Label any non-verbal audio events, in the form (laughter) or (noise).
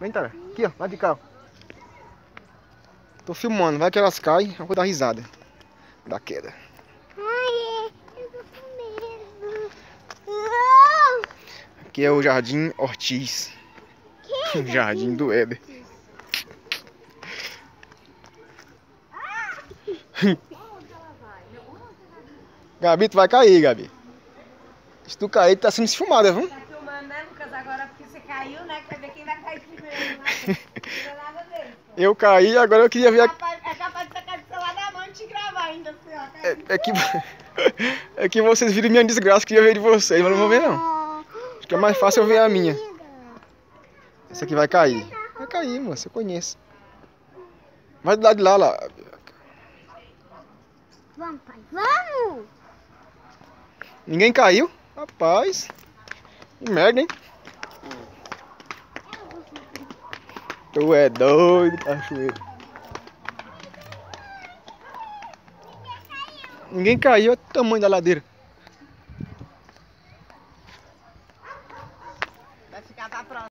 Vem, Tara. Aqui, ó. Vai de cá, ó. Tô filmando. Vai que elas caem. Eu vou dar risada. Da queda. Ai, eu tô com medo. Aqui é o Jardim Ortiz. Que? O (laughs) Jardim do Éder. Gabi, tu vai cair, Gabi. Se tu cair, tu tá sendo filmada, viu? Tá filmando, né, Lucas? Agora porque você caiu, né? Quer ver quem vai cair primeiro, né? Não é nada dele. Eu caí, agora eu queria ver É a... capaz, é capaz de cair do celular da mão e te gravar ainda, assim, ó. É, é que... (laughs) é que vocês viram minha desgraça, queria ver de vocês, mas não vou ver não. Acho que é mais fácil eu ver a minha. Essa aqui vai cair. Vai cair, moça, eu conheço. Vai do lado de lá, lá. Vamos, pai, vamos! Ninguém caiu? Rapaz. Que merda, hein? Tu é doido, cachoeiro. Ninguém caiu, olha o tamanho da ladeira.